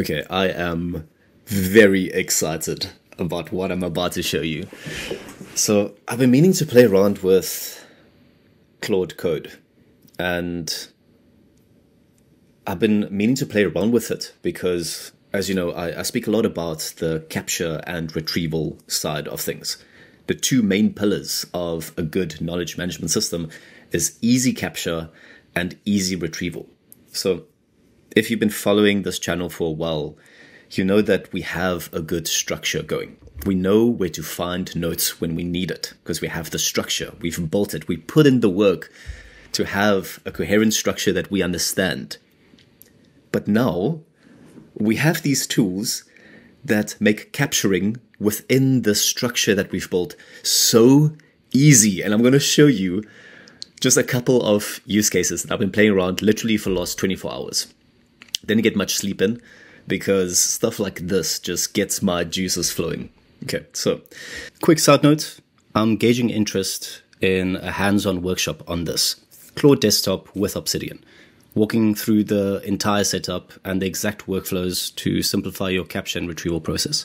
Okay, I am very excited about what I'm about to show you. So, I've been meaning to play around with Claude Code, and I've been meaning to play around with it because, as you know, I, I speak a lot about the capture and retrieval side of things. The two main pillars of a good knowledge management system is easy capture and easy retrieval. So, if you've been following this channel for a while, you know that we have a good structure going. We know where to find notes when we need it because we have the structure. We've built it. We put in the work to have a coherent structure that we understand. But now we have these tools that make capturing within the structure that we've built so easy. And I'm going to show you just a couple of use cases that I've been playing around literally for the last 24 hours. Didn't get much sleep in because stuff like this just gets my juices flowing. Okay, so quick side note I'm gauging interest in a hands on workshop on this Claude Desktop with Obsidian, walking through the entire setup and the exact workflows to simplify your capture and retrieval process.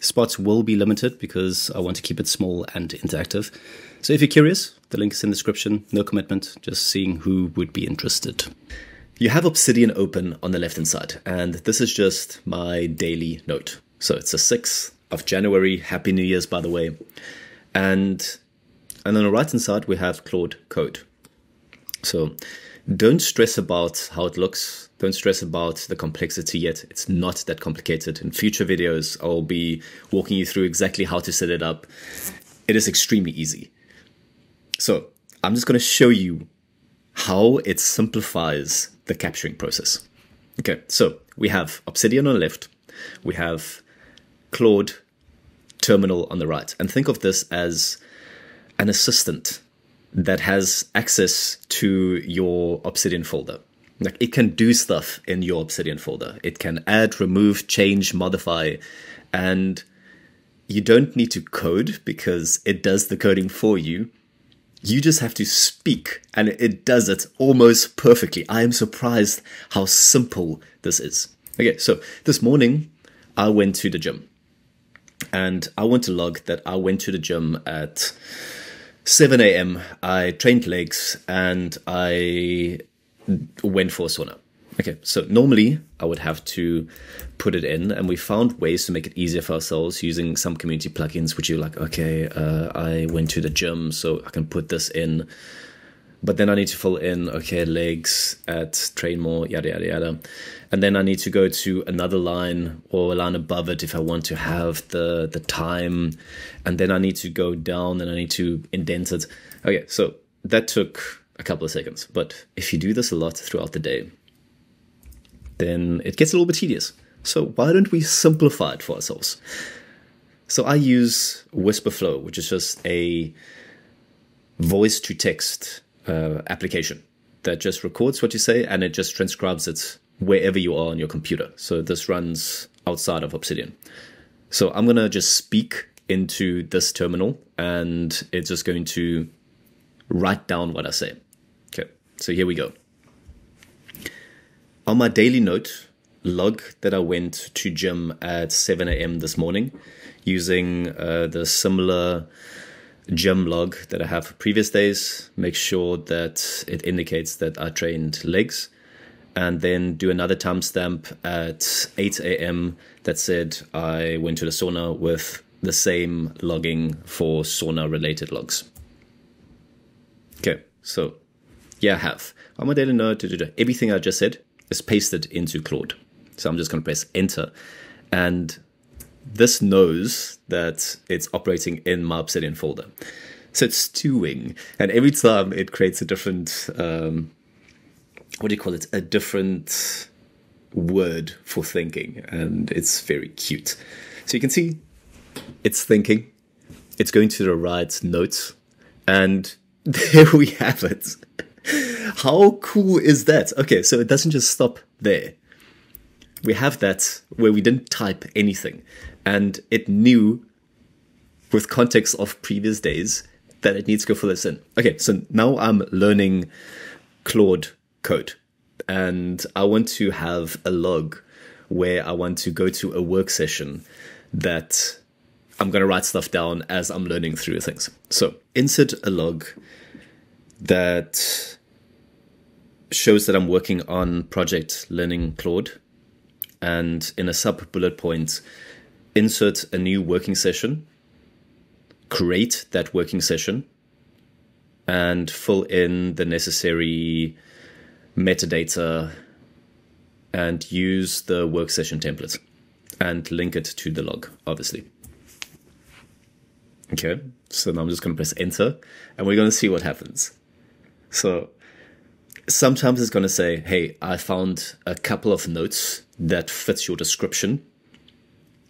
Spots will be limited because I want to keep it small and interactive. So if you're curious, the link is in the description. No commitment, just seeing who would be interested. You have Obsidian open on the left hand side, and this is just my daily note. So it's the 6th of January. Happy New Year's, by the way. And and on the right hand side, we have Claude Code. So don't stress about how it looks. Don't stress about the complexity yet. It's not that complicated. In future videos, I'll be walking you through exactly how to set it up. It is extremely easy. So I'm just going to show you how it simplifies the capturing process. Okay, so we have Obsidian on the left, we have Claude terminal on the right, and think of this as an assistant that has access to your Obsidian folder. Like it can do stuff in your Obsidian folder. It can add, remove, change, modify, and you don't need to code because it does the coding for you you just have to speak and it does it almost perfectly. I am surprised how simple this is. Okay, so this morning I went to the gym and I want to log that I went to the gym at 7 a.m. I trained legs and I went for a sauna. Okay, so normally I would have to put it in, and we found ways to make it easier for ourselves using some community plugins, which you're like, okay, uh, I went to the gym, so I can put this in. But then I need to fill in, okay, legs at train more, yada, yada, yada. And then I need to go to another line or a line above it if I want to have the, the time. And then I need to go down and I need to indent it. Okay, so that took a couple of seconds. But if you do this a lot throughout the day, then it gets a little bit tedious. So why don't we simplify it for ourselves? So I use Wispr Flow, which is just a voice to text uh, application that just records what you say and it just transcribes it wherever you are on your computer. So this runs outside of Obsidian. So I'm going to just speak into this terminal and it's just going to write down what I say. Okay, so here we go. On my daily note log that I went to gym at 7 a.m. this morning using uh, the similar gym log that I have for previous days, make sure that it indicates that I trained legs, and then do another timestamp at 8 a.m. that said I went to the sauna with the same logging for sauna related logs. Okay, so yeah, I have. On my daily note, everything I just said is pasted into Claude. So I'm just going to press enter. And this knows that it's operating in my Obsidian folder. So it's stewing. And every time it creates a different, um, what do you call it? A different word for thinking. And it's very cute. So you can see it's thinking, it's going to the right notes. And there we have it. How cool is that? Okay, so it doesn't just stop there. We have that where we didn't type anything and it knew with context of previous days that it needs to go fill this in. Okay, so now I'm learning Claude code and I want to have a log where I want to go to a work session that I'm going to write stuff down as I'm learning through things. So insert a log that shows that I'm working on project learning Claude. And in a sub bullet point, insert a new working session, create that working session, and fill in the necessary metadata and use the work session template and link it to the log, obviously. Okay, so now I'm just going to press enter and we're going to see what happens. So sometimes it's going to say, hey, I found a couple of notes that fits your description.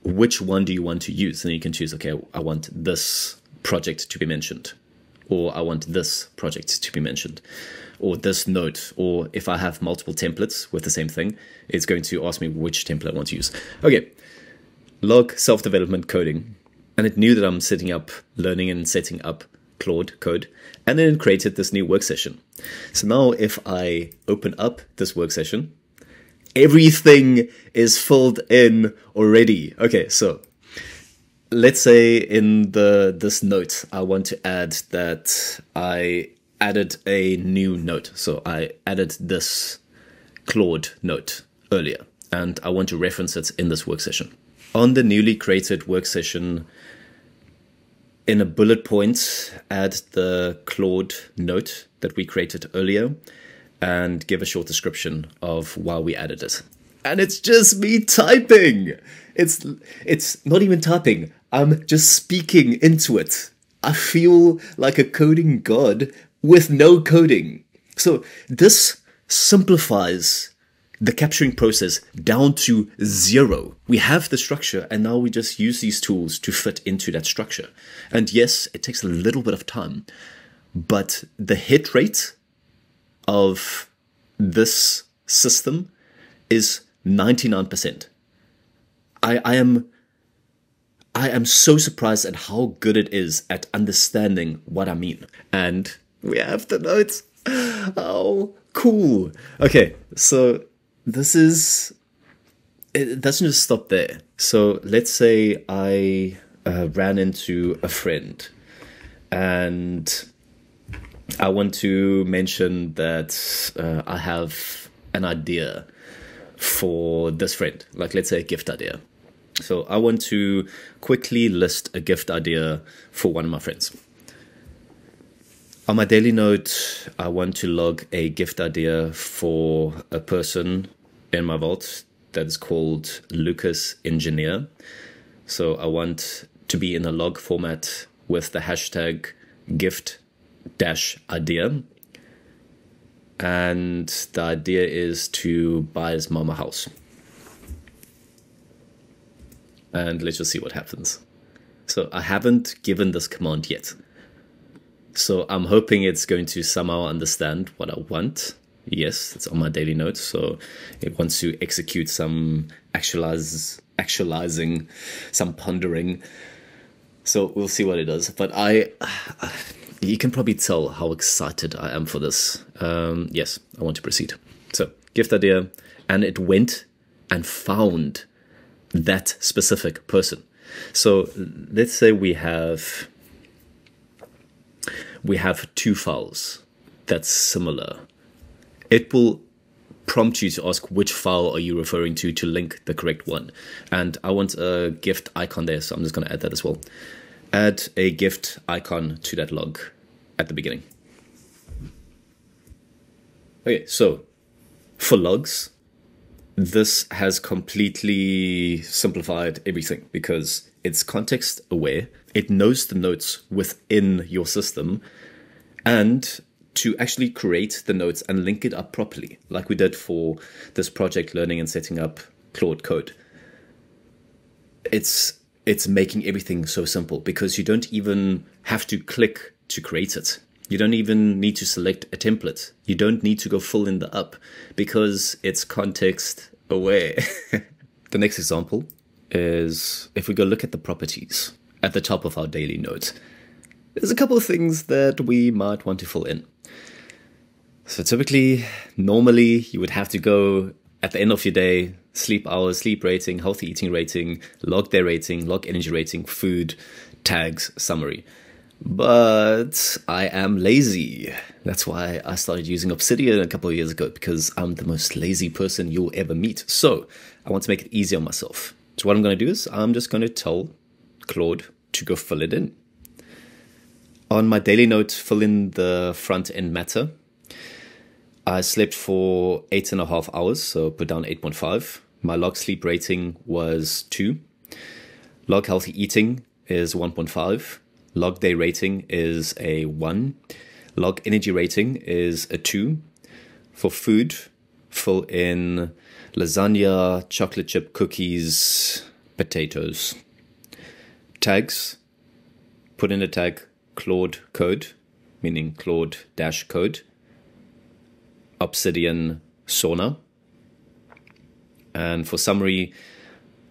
Which one do you want to use? And you can choose, okay, I want this project to be mentioned, or I want this project to be mentioned, or this note, or if I have multiple templates with the same thing, it's going to ask me which template I want to use. Okay, log self-development coding. And it knew that I'm setting up, learning and setting up Claude code, and then it created this new work session. So now if I open up this work session, everything is filled in already. Okay, so let's say in the this note, I want to add that I added a new note. So I added this Claude note earlier, and I want to reference it in this work session. On the newly created work session, in a bullet point, add the Claude note that we created earlier and give a short description of why we added it. And it's just me typing. It's it's not even typing. I'm just speaking into it. I feel like a coding god with no coding. So this simplifies the capturing process down to zero. We have the structure and now we just use these tools to fit into that structure. And yes, it takes a little bit of time, but the hit rate of this system is 99%. I, I am I am so surprised at how good it is at understanding what I mean. And we have the notes. Oh, cool. Okay, so this is it doesn't just stop there. So let's say I uh, ran into a friend and I want to mention that uh, I have an idea for this friend, like let's say a gift idea. So I want to quickly list a gift idea for one of my friends. On my daily note, I want to log a gift idea for a person in my vault that is called Lucas Engineer. So I want to be in a log format with the hashtag gift dash idea. And the idea is to buy his mama house. And let's just see what happens. So I haven't given this command yet. So I'm hoping it's going to somehow understand what I want yes, it's on my daily notes. So it wants to execute some actualize, actualizing, some pondering. So we'll see what it does. But I, you can probably tell how excited I am for this. Um, yes, I want to proceed. So gift idea, and it went and found that specific person. So let's say we have we have two files that's similar it will prompt you to ask which file are you referring to to link the correct one. And I want a gift icon there, so I'm just going to add that as well. Add a gift icon to that log at the beginning. Okay, so for logs, this has completely simplified everything because it's context aware. It knows the notes within your system and to actually create the notes and link it up properly, like we did for this project learning and setting up Claude Code. It's it's making everything so simple because you don't even have to click to create it. You don't even need to select a template. You don't need to go full in the up because it's context aware. the next example is if we go look at the properties at the top of our daily notes, there's a couple of things that we might want to fill in. So typically, normally, you would have to go at the end of your day, sleep hours, sleep rating, healthy eating rating, log day rating, log energy rating, food, tags, summary. But I am lazy. That's why I started using Obsidian a couple of years ago because I'm the most lazy person you'll ever meet. So I want to make it easy on myself. So what I'm going to do is I'm just going to tell Claude to go fill it in. On my daily note, fill in the front end matter. I slept for eight and a half hours, so put down 8.5. My log sleep rating was 2. Log healthy eating is 1.5. Log day rating is a 1. Log energy rating is a 2. For food, fill in lasagna, chocolate chip cookies, potatoes. Tags, put in a tag Claude code, meaning Claude dash code, Obsidian Sauna. And for summary,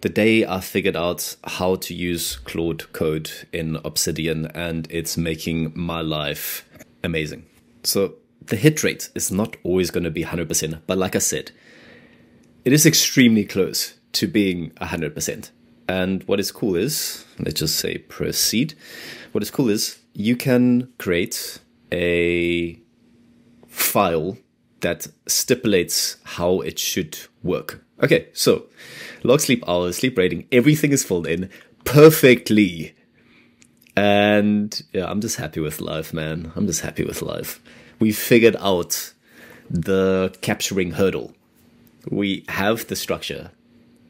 the day I figured out how to use Claude code in Obsidian, and it's making my life amazing. So the hit rate is not always going to be 100%, but like I said, it is extremely close to being 100%. And what is cool is, let's just say proceed. What is cool is you can create a file that stipulates how it should work. Okay, so log sleep hours, sleep rating, everything is filled in perfectly. And yeah, I'm just happy with life, man. I'm just happy with life. We figured out the capturing hurdle. We have the structure,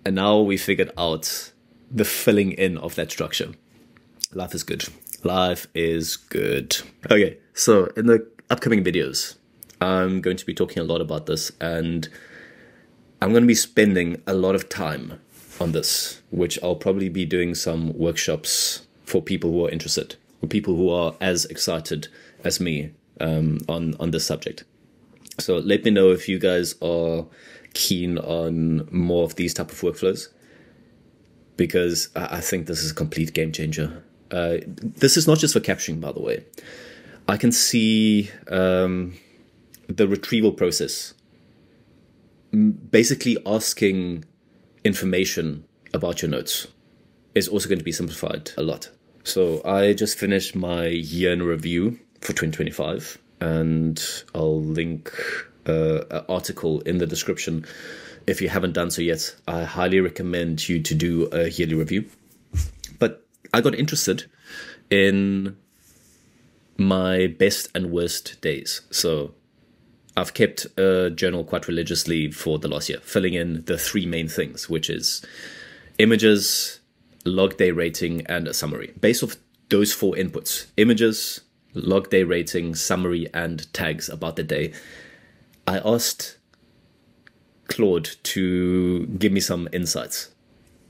and now we figured out the filling in of that structure. Life is good. Life is good. Okay, so in the upcoming videos, I'm going to be talking a lot about this and I'm going to be spending a lot of time on this, which I'll probably be doing some workshops for people who are interested, for people who are as excited as me um, on on this subject. So let me know if you guys are keen on more of these type of workflows, because I, think this is a complete game changer. Uh, this is not just for capturing, by the way. I can see. Um, the retrieval process, basically asking information about your notes, is also going to be simplified a lot. So I just finished my year in review for 2025, and I'll link uh, article in the description. If you haven't done so yet, I highly recommend you to do a yearly review. But I got interested in my best and worst days. So I've kept a journal quite religiously for the last year, filling in the three main things, which is images, log day rating, and a summary. Based off those four inputs images, log day rating, summary, and tags about the day, I asked Claude to give me some insights.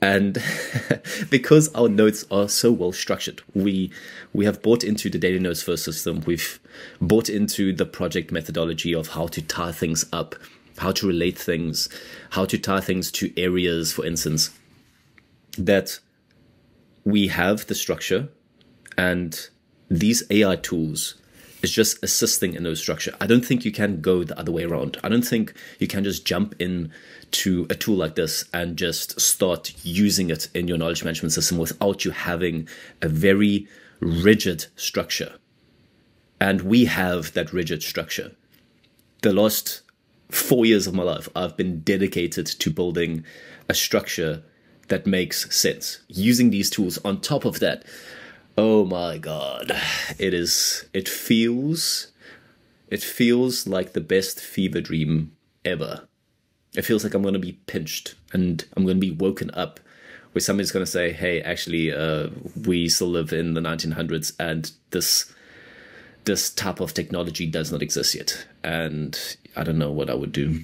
And because our notes are so well structured we we have bought into the daily notes first system. We've bought into the project methodology of how to tie things up how to relate things how to tie things to areas for instance that we have the structure and these ai tools is just assisting in those structure. I don't think you can go the other way around. I don't think you can just jump in to a tool like this and just start using it in your knowledge management system without you having a very rigid structure. And we have that rigid structure. The last four years of my life, I've been dedicated to building a structure that makes sense. Using these tools on top of that, Oh my god. It is it feels it feels like the best fever dream ever. It feels like I'm going to be pinched and I'm going to be woken up where somebody's going to say, "Hey, actually uh, we still live in the 1900s and this this type of technology does not exist yet." And I don't know what I would do.